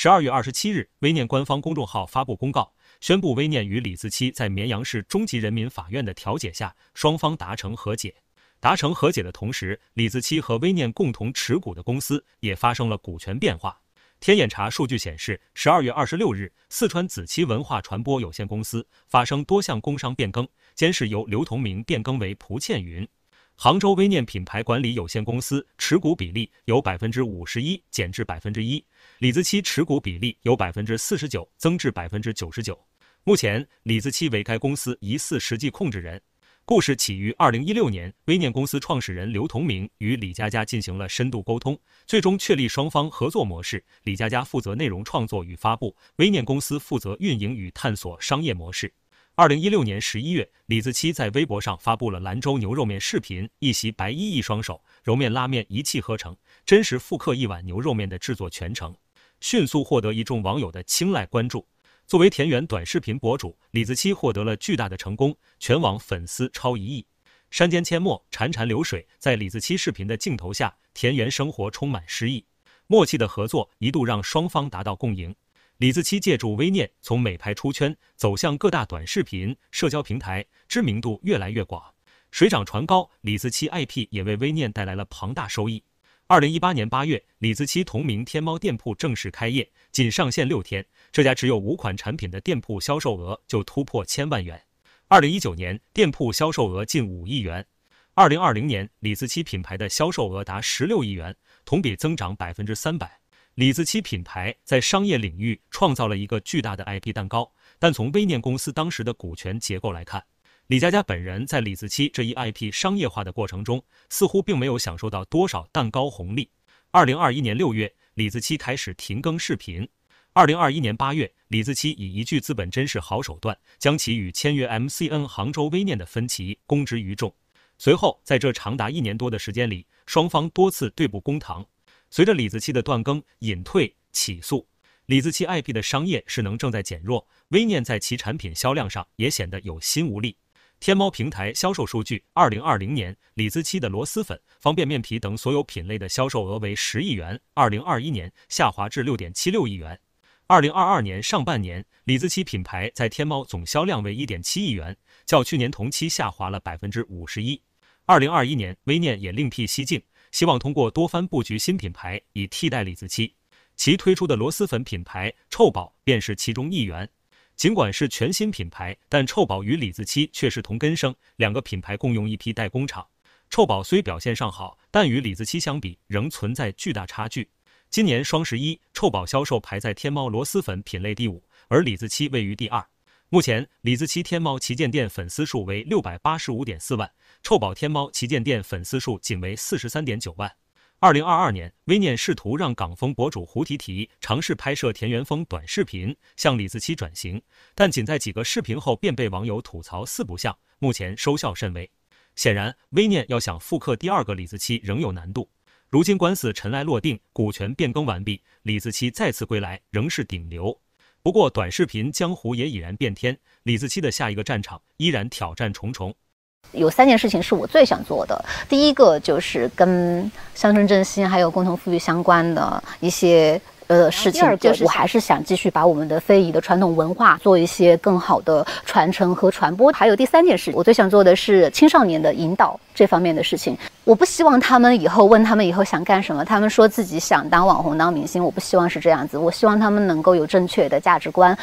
十二月二十七日，微念官方公众号发布公告，宣布微念与李自期在绵阳市中级人民法院的调解下，双方达成和解。达成和解的同时，李自期和微念共同持股的公司也发生了股权变化。天眼查数据显示，十二月二十六日，四川子期文化传播有限公司发生多项工商变更，监事由刘同明变更为蒲倩云。杭州微念品牌管理有限公司持股比例由百分之五十一减至百分之一，李子柒持股比例由百分之四十九增至百分之九十九。目前，李子柒为该公司疑似实际控制人。故事起于二零一六年，微念公司创始人刘同明与李佳佳进行了深度沟通，最终确立双方合作模式。李佳佳负责内容创作与发布，微念公司负责运营与探索商业模式。二零一六年十一月，李子柒在微博上发布了兰州牛肉面视频，一袭白衣一双手揉面拉面一气呵成，真实复刻一碗牛肉面的制作全程，迅速获得一众网友的青睐关注。作为田园短视频博主，李子柒获得了巨大的成功，全网粉丝超一亿。山间阡陌，潺潺流水，在李子柒视频的镜头下，田园生活充满诗意。默契的合作一度让双方达到共赢。李子柒借助微念从美拍出圈，走向各大短视频社交平台，知名度越来越广，水涨船高。李子柒 IP 也为微念带来了庞大收益。二零一八年八月，李子柒同名天猫店铺正式开业，仅上线六天，这家只有五款产品的店铺销售额就突破千万元。二零一九年，店铺销售额近五亿元。二零二零年，李子柒品牌的销售额达十六亿元，同比增长百分之三百。李子柒品牌在商业领域创造了一个巨大的 IP 蛋糕，但从微念公司当时的股权结构来看，李佳佳本人在李子柒这一 IP 商业化的过程中，似乎并没有享受到多少蛋糕红利。二零二一年六月，李子柒开始停更视频。二零二一年八月，李子柒以一句“资本真是好手段”，将其与签约 MCN 杭州微念的分歧公之于众。随后，在这长达一年多的时间里，双方多次对簿公堂。随着李子柒的断更、隐退、起诉，李子柒 IP 的商业势能正在减弱。微念在其产品销量上也显得有心无力。天猫平台销售数据：二零二零年，李子柒的螺蛳粉、方便面皮等所有品类的销售额为十亿元；二零二一年下滑至六点七六亿元。二零二二年上半年，李子柒品牌在天猫总销量为一点七亿元，较去年同期下滑了百分之五十一。二零二一年，微念也另辟蹊径。希望通过多番布局新品牌，以替代李子柒。其推出的螺蛳粉品牌臭宝便是其中一员。尽管是全新品牌，但臭宝与李子柒却是同根生，两个品牌共用一批代工厂。臭宝虽表现尚好，但与李子柒相比，仍存在巨大差距。今年双十一，臭宝销售排在天猫螺蛳粉品类第五，而李子柒位于第二。目前，李子柒天猫旗舰店粉丝数为六百八十五点四万，臭宝天猫旗舰店粉丝数仅为四十三点九万。二零二二年，微念试图让港风博主胡提提尝试拍摄田园风短视频，向李子柒转型，但仅在几个视频后便被网友吐槽四不像，目前收效甚微。显然，微念要想复刻第二个李子柒仍有难度。如今官司尘埃落定，股权变更完毕，李子柒再次归来，仍是顶流。不过，短视频江湖也已然变天，李子柒的下一个战场依然挑战重重。有三件事情是我最想做的，第一个就是跟乡村振兴还有共同富裕相关的一些呃事情。第二个，我还是想继续把我们的非遗的传统文化做一些更好的传承和传播。还有第三件事，我最想做的是青少年的引导这方面的事情。我不希望他们以后问他们以后想干什么，他们说自己想当网红、当明星。我不希望是这样子，我希望他们能够有正确的价值观。